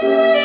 Música